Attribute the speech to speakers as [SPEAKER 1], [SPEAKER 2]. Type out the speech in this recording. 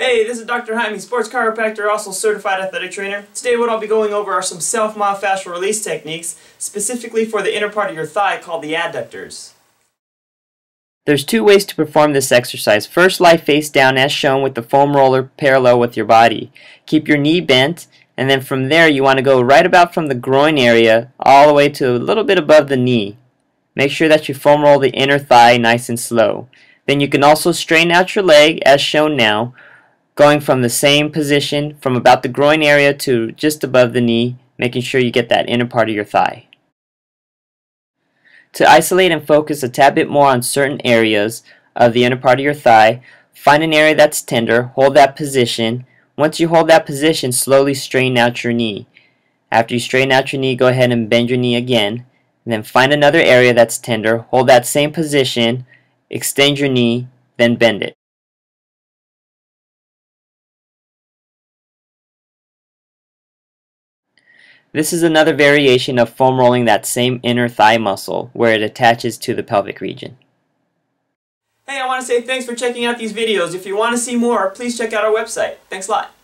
[SPEAKER 1] Hey, this is Dr. Jaime, sports chiropractor, also certified athletic trainer. Today what I'll be going over are some self-myofascial release techniques, specifically for the inner part of your thigh called the adductors.
[SPEAKER 2] There's two ways to perform this exercise. First, lie face down as shown with the foam roller parallel with your body. Keep your knee bent, and then from there you want to go right about from the groin area all the way to a little bit above the knee. Make sure that you foam roll the inner thigh nice and slow. Then you can also straighten out your leg as shown now, going from the same position from about the groin area to just above the knee, making sure you get that inner part of your thigh. To isolate and focus a tad bit more on certain areas of the inner part of your thigh, find an area that's tender, hold that position. Once you hold that position, slowly straighten out your knee. After you straighten out your knee, go ahead and bend your knee again. Then find another area that's tender, hold that same position, extend your knee, then bend it. This is another variation of foam rolling that same inner thigh muscle where it attaches to the pelvic region.
[SPEAKER 1] Hey, I want to say thanks for checking out these videos. If you want to see more, please check out our website. Thanks a lot.